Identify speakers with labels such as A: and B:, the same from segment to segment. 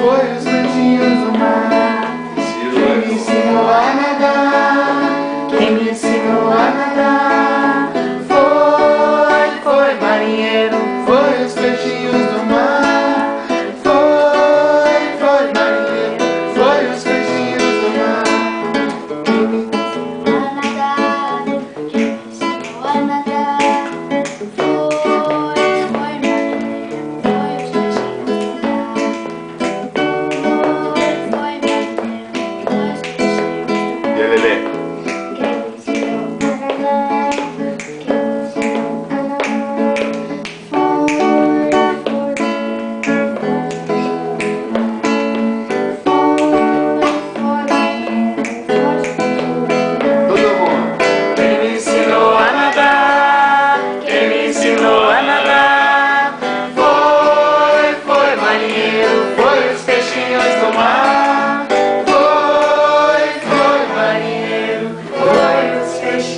A: Foi os peixinhos
B: do mar.
C: Quem me ensinou a nadar? Quem me ensinou a nadar? Foi, foi marinheiro. Foi os peixinhos do mar.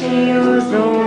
C: Foi marinheiro, foi